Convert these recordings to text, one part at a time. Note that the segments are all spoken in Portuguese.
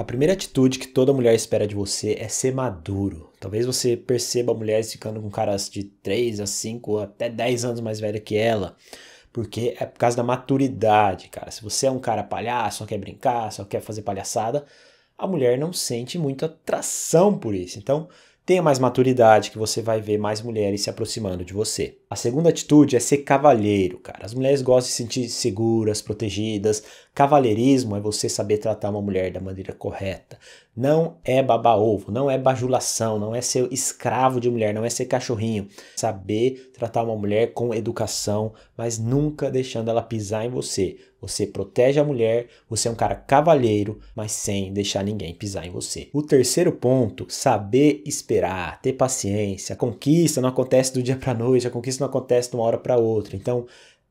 A primeira atitude que toda mulher espera de você é ser maduro. Talvez você perceba mulheres ficando com caras de 3 a 5 até 10 anos mais velha que ela. Porque é por causa da maturidade, cara. Se você é um cara palhaço, só quer brincar, só quer fazer palhaçada, a mulher não sente muita atração por isso. Então, tenha mais maturidade que você vai ver mais mulheres se aproximando de você. A segunda atitude é ser cavalheiro, cara. As mulheres gostam de se sentir seguras, protegidas. Cavalheirismo é você saber tratar uma mulher da maneira correta. Não é baba-ovo, não é bajulação, não é ser escravo de mulher, não é ser cachorrinho. Saber tratar uma mulher com educação, mas nunca deixando ela pisar em você. Você protege a mulher, você é um cara cavalheiro, mas sem deixar ninguém pisar em você. O terceiro ponto, saber esperar, ter paciência. A conquista não acontece do dia para noite, a conquista não acontece de uma hora para outra. Então,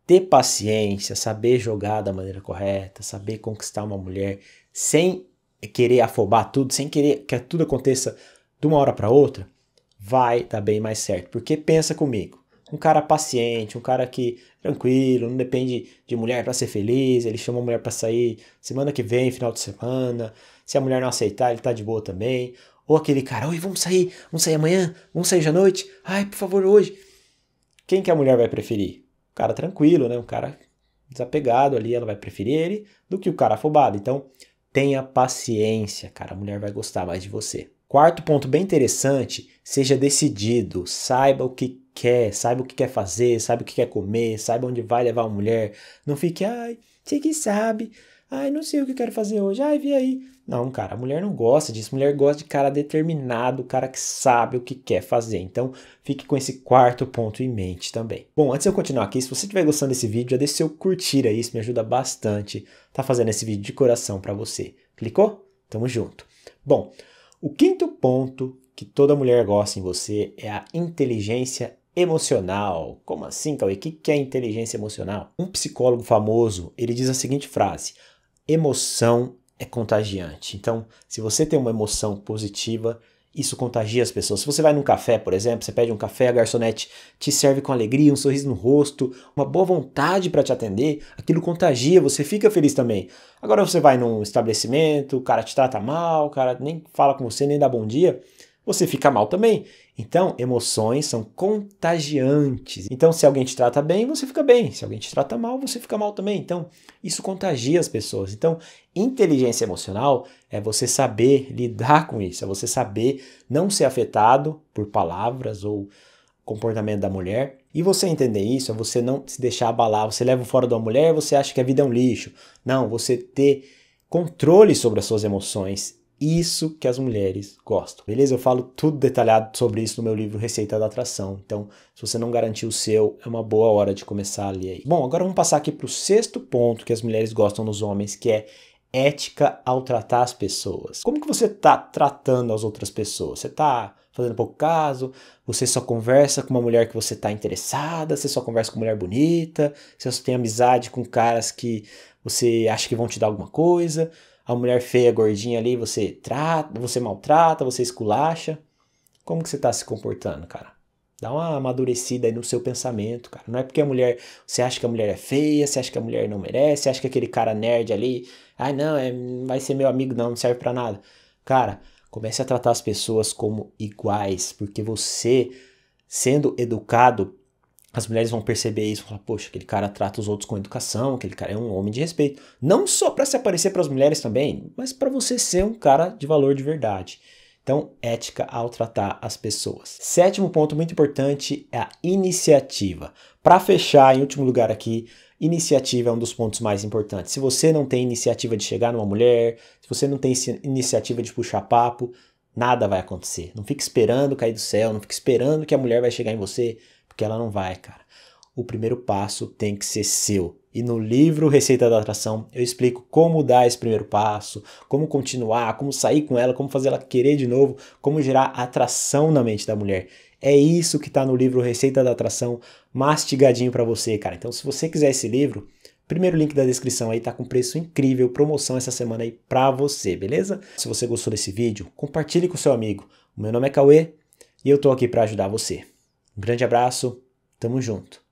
ter paciência, saber jogar da maneira correta, saber conquistar uma mulher sem querer afobar tudo, sem querer que tudo aconteça de uma hora para outra, vai dar bem mais certo. Porque pensa comigo, um cara paciente, um cara que tranquilo, não depende de mulher para ser feliz, ele chama a mulher para sair semana que vem, final de semana. Se a mulher não aceitar, ele tá de boa também. Ou aquele cara, oi, vamos sair, vamos sair amanhã, vamos sair hoje à noite. Ai, por favor, hoje. Quem que a mulher vai preferir? Um cara tranquilo, né? Um cara desapegado ali, ela vai preferir ele do que o cara afobado. Então, tenha paciência, cara, a mulher vai gostar mais de você. Quarto ponto bem interessante, seja decidido, saiba o que quer, saiba o que quer fazer, saiba o que quer comer, saiba onde vai levar uma mulher. Não fique, ai, você que sabe, ai, não sei o que quero fazer hoje, ai, vi aí. Não, cara, a mulher não gosta disso. A mulher gosta de cara determinado, cara que sabe o que quer fazer. Então, fique com esse quarto ponto em mente também. Bom, antes de eu continuar aqui, se você estiver gostando desse vídeo, já deixa seu curtir aí, isso me ajuda bastante. Tá fazendo esse vídeo de coração para você. Clicou? Tamo junto. Bom, o quinto ponto que toda mulher gosta em você é a inteligência emocional. Como assim, Cauê? O que é inteligência emocional? Um psicólogo famoso, ele diz a seguinte frase: emoção é contagiante. Então, se você tem uma emoção positiva, isso contagia as pessoas. Se você vai num café, por exemplo, você pede um café, a garçonete te serve com alegria, um sorriso no rosto, uma boa vontade para te atender, aquilo contagia, você fica feliz também. Agora você vai num estabelecimento, o cara te trata mal, o cara nem fala com você, nem dá bom dia, você fica mal também. Então, emoções são contagiantes. Então, se alguém te trata bem, você fica bem. Se alguém te trata mal, você fica mal também. Então, isso contagia as pessoas. Então, inteligência emocional é você saber lidar com isso, é você saber não ser afetado por palavras ou comportamento da mulher. E você entender isso é você não se deixar abalar. Você leva fora da mulher, você acha que a vida é um lixo. Não, você ter controle sobre as suas emoções isso que as mulheres gostam. Beleza? Eu falo tudo detalhado sobre isso no meu livro Receita da Atração. Então, se você não garantiu o seu, é uma boa hora de começar a ler aí. Bom, agora vamos passar aqui para o sexto ponto que as mulheres gostam nos homens, que é ética ao tratar as pessoas. Como que você está tratando as outras pessoas? Você está fazendo pouco caso? Você só conversa com uma mulher que você está interessada? Você só conversa com mulher bonita? Você só tem amizade com caras que você acha que vão te dar alguma coisa? A mulher feia, gordinha ali, você trata, você maltrata, você esculacha. Como que você está se comportando, cara? Dá uma amadurecida aí no seu pensamento, cara. Não é porque a mulher, você acha que a mulher é feia, você acha que a mulher não merece, você acha que aquele cara nerd ali, ai não, é, vai ser meu amigo não, não serve para nada. Cara, comece a tratar as pessoas como iguais, porque você sendo educado as mulheres vão perceber isso, falar, poxa, aquele cara trata os outros com educação, aquele cara é um homem de respeito. Não só para se aparecer para as mulheres também, mas para você ser um cara de valor de verdade. Então, ética ao tratar as pessoas. Sétimo ponto muito importante é a iniciativa. Para fechar, em último lugar aqui, iniciativa é um dos pontos mais importantes. Se você não tem iniciativa de chegar numa mulher, se você não tem iniciativa de puxar papo, nada vai acontecer. Não fique esperando cair do céu, não fique esperando que a mulher vai chegar em você porque ela não vai, cara. O primeiro passo tem que ser seu. E no livro Receita da Atração eu explico como dar esse primeiro passo, como continuar, como sair com ela, como fazer ela querer de novo, como gerar atração na mente da mulher. É isso que está no livro Receita da Atração, mastigadinho para você, cara. Então, se você quiser esse livro, primeiro link da descrição aí tá com preço incrível, promoção essa semana aí para você, beleza? Se você gostou desse vídeo, compartilhe com seu amigo. O meu nome é Cauê e eu tô aqui para ajudar você. Um grande abraço, tamo junto.